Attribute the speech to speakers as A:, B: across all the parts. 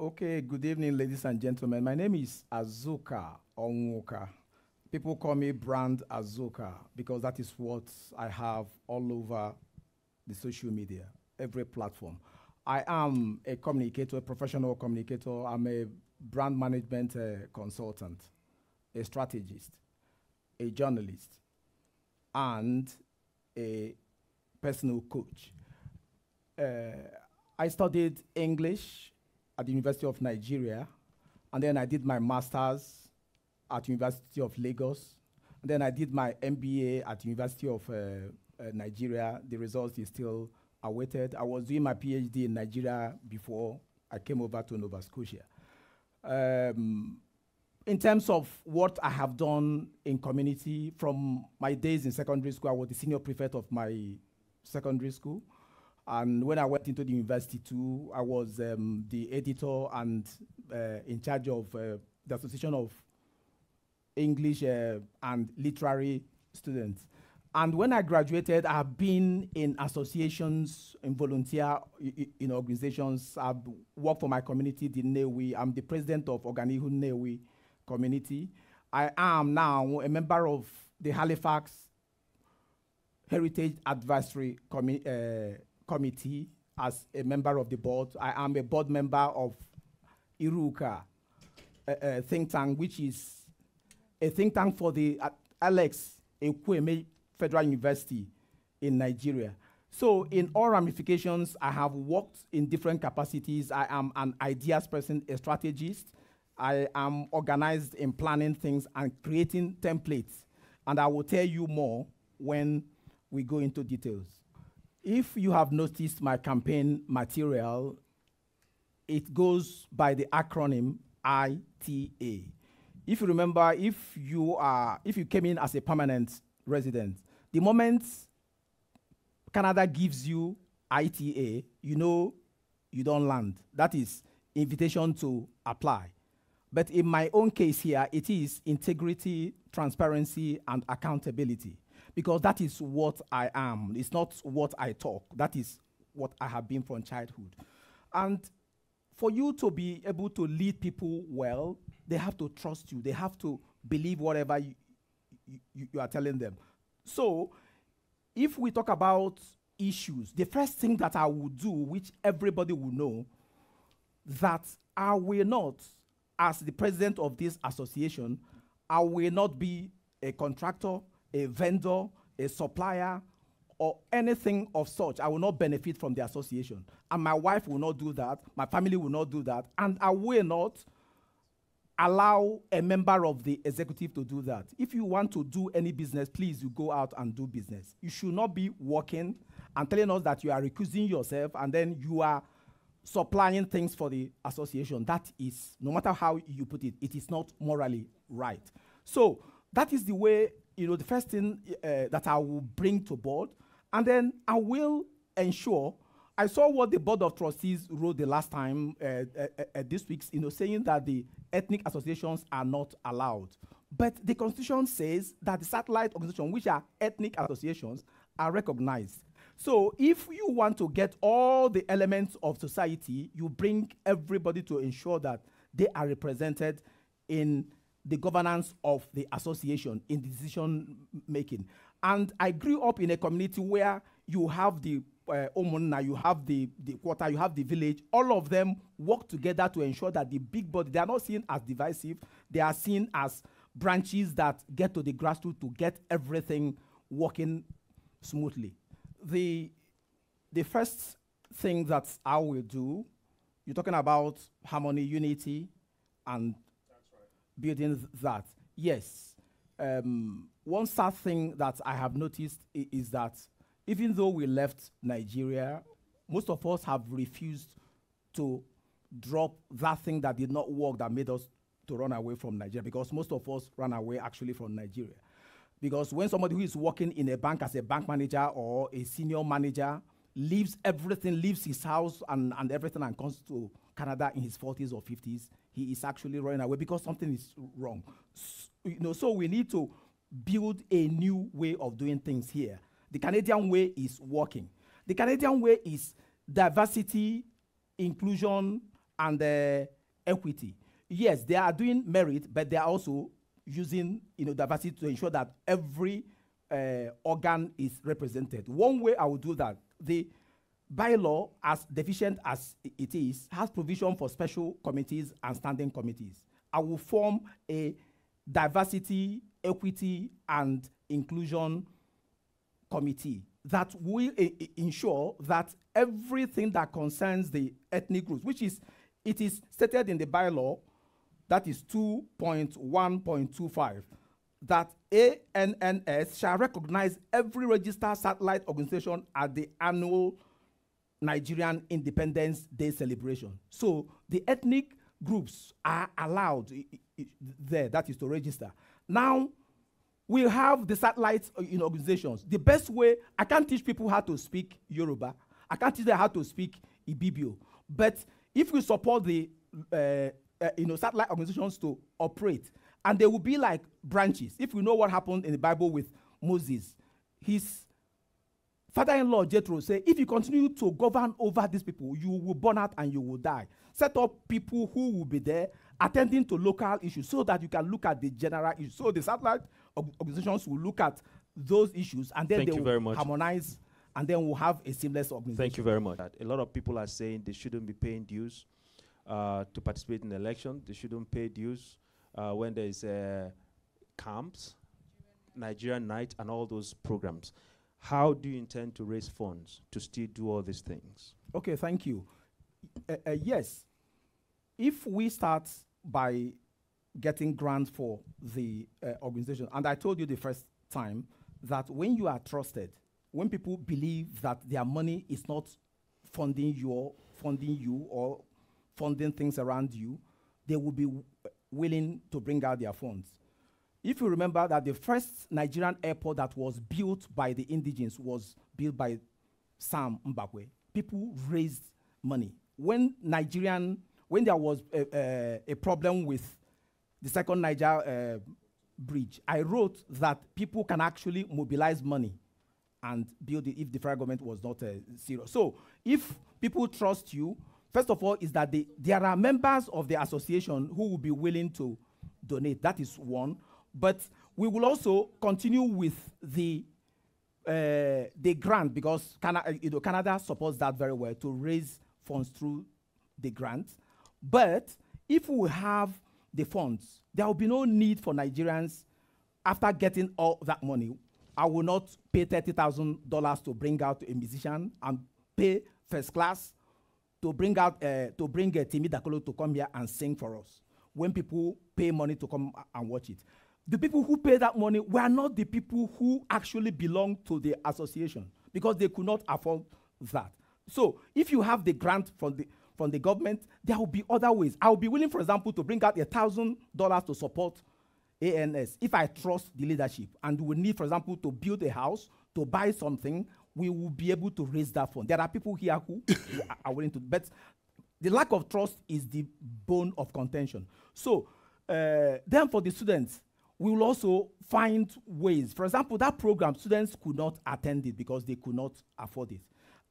A: Okay, good evening, ladies and gentlemen. My name is Azuka Onwuka. People call me Brand Azuka because that is what I have all over the social media, every platform. I am a communicator, a professional communicator. I'm a brand management uh, consultant, a strategist, a journalist, and a personal coach. Uh, I studied English at the University of Nigeria, and then I did my master's at University of Lagos, and then I did my MBA at University of uh, uh, Nigeria. The results is still awaited. I was doing my PhD in Nigeria before I came over to Nova Scotia. Um, in terms of what I have done in community, from my days in secondary school, I was the senior prefect of my secondary school. And when I went into the university too, I was um, the editor and uh, in charge of uh, the Association of English uh, and Literary Students. And when I graduated, I've been in associations, in volunteer in organizations. I've worked for my community, the Nnewi. I'm the president of Organihu Nnewi community. I am now a member of the Halifax Heritage Advisory Committee uh, Committee as a member of the board. I am a board member of Iruka, think tank, which is a think tank for the uh, Alex Ekwueme Federal University in Nigeria. So in all ramifications, I have worked in different capacities. I am an ideas person, a strategist. I am organized in planning things and creating templates. And I will tell you more when we go into details. If you have noticed my campaign material, it goes by the acronym ITA. If you remember, if you are, if you came in as a permanent resident, the moment Canada gives you ITA, you know you don't land. That is invitation to apply. But in my own case here, it is integrity, transparency, and accountability. Because that is what I am. It's not what I talk. That is what I have been from childhood. And for you to be able to lead people well, they have to trust you. They have to believe whatever you, you, you are telling them. So, if we talk about issues, the first thing that I will do, which everybody will know, that I will not, as the president of this association, I will not be a contractor, a vendor, a supplier, or anything of such. I will not benefit from the association. And my wife will not do that. My family will not do that. And I will not allow a member of the executive to do that. If you want to do any business, please you go out and do business. You should not be working and telling us that you are recusing yourself and then you are supplying things for the association. That is, no matter how you put it, it is not morally right. So that is the way, you know, the first thing uh, that I will bring to board. And then I will ensure I saw what the board of trustees wrote the last time uh, this week, you know, saying that the ethnic associations are not allowed. But the constitution says that the satellite organizations, which are ethnic associations, are recognized. So if you want to get all the elements of society, you bring everybody to ensure that they are represented in the governance of the association, in decision making. And I grew up in a community where you have the uh, Omona, you have the, the quarter, you have the village, all of them work together to ensure that the big body, they are not seen as divisive, they are seen as branches that get to the grassroots to get everything working smoothly. The, the first thing that I will do, you're talking about harmony, unity, and. Building that. Yes. Um, one sad thing that I have noticed is that even though we left Nigeria, most of us have refused to drop that thing that did not work that made us to run away from Nigeria because most of us ran away actually from Nigeria. Because when somebody who is working in a bank as a bank manager or a senior manager leaves everything, leaves his house and, and everything and comes to Canada in his 40s or 50s, he is actually running away because something is wrong. So, you know, so we need to build a new way of doing things here. The Canadian way is working. The Canadian way is diversity, inclusion, and uh, equity. Yes, they are doing merit, but they are also using you know diversity to ensure that every uh, organ is represented. One way I will do that, the bylaw, as deficient as it is, has provision for special committees and standing committees. I will form a diversity, equity, and inclusion committee that will ensure that everything that concerns the ethnic groups, which is, it is stated in the bylaw, that is 2.1.25, that ANNS shall recognize every registered satellite organization at the annual Nigerian Independence Day celebration. So the ethnic groups are allowed there, that is to register. Now, we have the satellite uh, in organizations. The best way, I can't teach people how to speak Yoruba. I can't teach them how to speak Ibibio. But if we support the uh, uh, you know, satellite organizations to operate, and they will be like branches. If you know what happened in the Bible with Moses, his father-in-law Jethro said, if you continue to govern over these people, you will burn out and you will die. Set up people who will be there attending to local issues so that you can look at the general issues. So the satellite organizations will look at those issues and then
B: Thank
A: they will harmonize and then we'll have a seamless organization.
B: Thank you very much. A lot of people are saying they shouldn't be paying dues uh, to participate in the election. They shouldn't pay dues uh, when there is uh, camps, Nigerian night, and all those programs. How do you intend to raise funds to still do all these things?
A: Okay, thank you. Uh, uh, yes, if we start by getting grants for the uh, organization, and I told you the first time that when you are trusted, when people believe that their money is not funding your funding you or funding things around you, they will be willing to bring out their funds. If you remember that the first Nigerian airport that was built by the indigenes was built by Sam Mbakwe, people raised money. When Nigerian, when there was a, a, a problem with the second Niger uh, bridge, I wrote that people can actually mobilize money and build it if the federal government was not uh, serious. So if people trust you, first of all, is that they, there are members of the association who will be willing to donate. That is one. But we will also continue with the uh, the grant because Canada, uh, you know, Canada supports that very well to raise funds through the grant. But if we have the funds, there will be no need for Nigerians after getting all that money I will not pay $30,000 to bring out a musician and pay first class to bring out uh, to bring uh, Timi Dakolo to come here and sing for us. When people pay money to come and watch it, the people who pay that money were not the people who actually belong to the association because they could not afford that. So if you have the grant from the from the government, there will be other ways. I will be willing, for example, to bring out a thousand dollars to support ANS, if I trust the leadership and we need, for example, to build a house, to buy something, we will be able to raise that fund. There are people here who are willing to, but the lack of trust is the bone of contention. So, uh, then for the students, we will also find ways. For example, that program, students could not attend it because they could not afford it.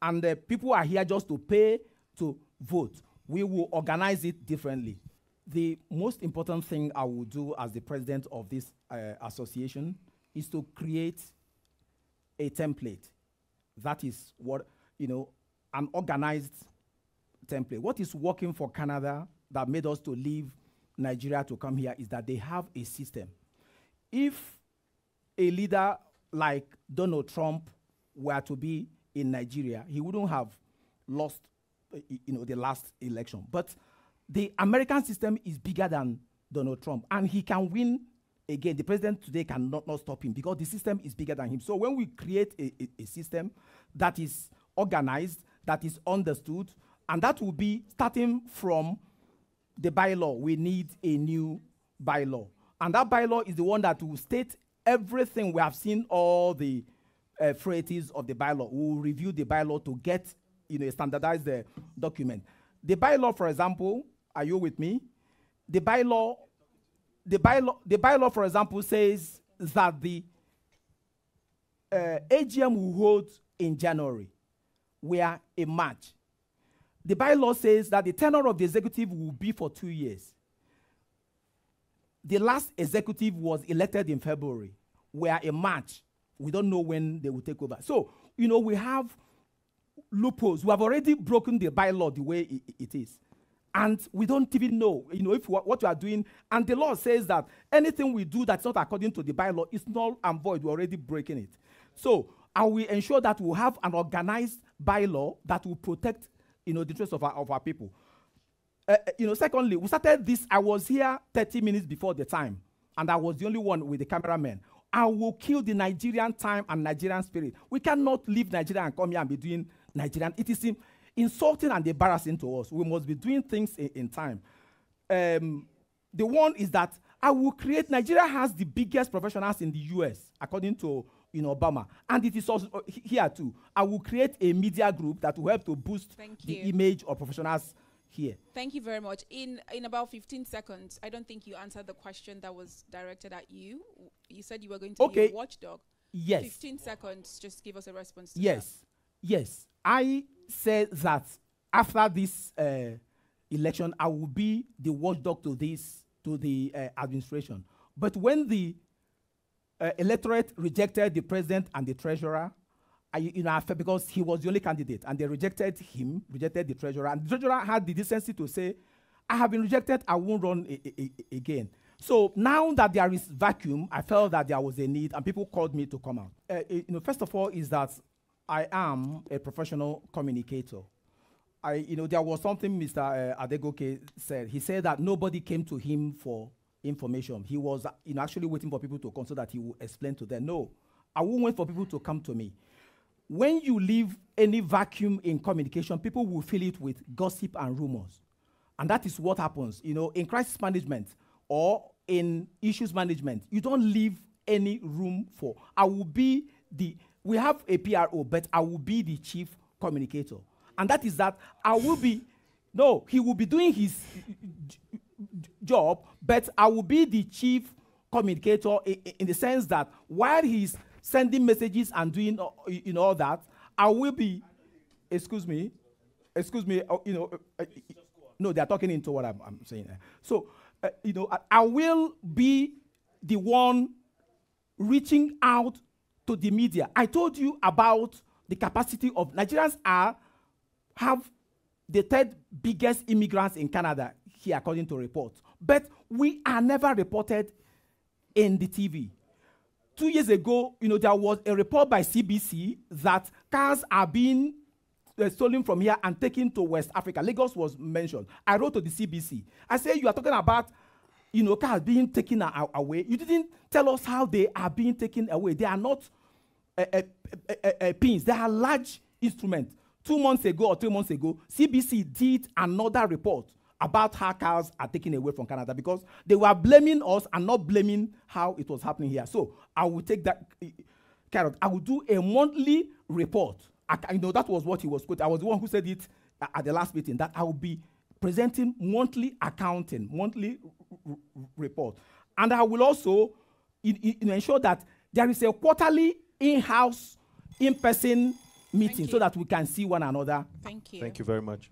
A: And uh, people are here just to pay to vote. We will organize it differently the most important thing I will do as the president of this uh, association is to create a template. That is what, you know, an organized template. What is working for Canada that made us to leave Nigeria to come here is that they have a system. If a leader like Donald Trump were to be in Nigeria, he wouldn't have lost, uh, you know, the last election. But the American system is bigger than Donald Trump, and he can win again. The president today cannot not stop him because the system is bigger than him. So when we create a, a, a system that is organized, that is understood, and that will be starting from the bylaw, we need a new bylaw. And that bylaw is the one that will state everything we have seen all the uh, phrases of the bylaw. We will review the bylaw to get you know, a standardized uh, document. The bylaw, for example, are you with me? The bylaw, the bylaw, the bylaw, for example, says that the uh, AGM will hold in January, where in March. the bylaw says that the tenure of the executive will be for two years. The last executive was elected in February. We are in March. We don't know when they will take over. So, you know, we have loopholes. We have already broken the bylaw the way i- it is. And we don't even know, you know, if wha- what we are doing. And the law says that anything we do that's not according to the bylaw is null and void. We're already breaking it. So, and we ensure that we have an organized bylaw that will protect, you know, the interests of our, of our people. Uh, you know, secondly, we started this. I was here 30 minutes before the time, and I was the only one with the cameraman. I will kill the Nigerian time and Nigerian spirit. We cannot leave Nigeria and come here and be doing Nigerian. It is in- insulting and embarrassing to us. We must be doing things in, in time. Um, the one is that I will create. Nigeria has the biggest professionals in the U.S. according to you know Obama, and it is also uh, here too. I will create a media group that will help to boost the image of professionals here.
C: Thank you very much. In in about 15 seconds, I don't think you answered the question that was directed at you. You said you were going to be a watchdog.
A: Yes.
C: 15 seconds, just give us a response to
A: Yes, yes. I said that after this uh, election, I will be the watchdog to this to the uh, administration. But when the uh, electorate rejected the president and the treasurer, I, you know, because he was the only candidate, and they rejected him, rejected the treasurer, and the treasurer had the decency to say, "I have been rejected. I won't run again." So now that there is vacuum, I felt that there was a need, and people called me to come out. Uh, you know, first of all, is that I am a professional communicator. I, you know, there was something Mr. Uh, Adegoke said. He said that nobody came to him for information. He was, uh, you know, actually waiting for people to come so that he would explain to them. No, I won't wait for people to come to me. When you leave any vacuum in communication, people will fill it with gossip and rumors. And that is what happens, you know, in crisis management or in issues management. You don't leave any room for. I will be the, we have a PRO, but I will be the chief communicator. And that is that I will be, no, he will be doing his job, but I will be the chief communicator in, in the sense that while he's sending messages and doing, uh, you know, all that, I will be, excuse me, excuse me, uh, you know, uh, uh, no, they are talking into what I'm, I'm saying. So, uh, you know, I, I will be the one reaching out to the media. I told you about the capacity of Nigerians are have the third biggest immigrants in Canada here, according to reports. But we are never reported in the TV. Two years ago, you know, there was a report by CBC that cars are being uh, stolen from here and taken to West Africa. Lagos was mentioned. I wrote to the CBC. I said, you are talking about, you know, cars being taken away. You didn't tell us how they are being taken away. They are not uh, uh, uh, uh, uh, pins. They are large instruments. Two months ago or three months ago, CBC did another report about how cars are taken away from Canada because they were blaming us and not blaming how it was happening here. So I will take that uh, care of. I will do a monthly report. I, you know that was what he was quoting. I was the one who said it a- at the last meeting that I will be presenting monthly accounting, monthly report, and I will also in, in ensure that there is a quarterly in-house, in-person meeting so that we can see one another
C: Thank you.
B: Thank you very much.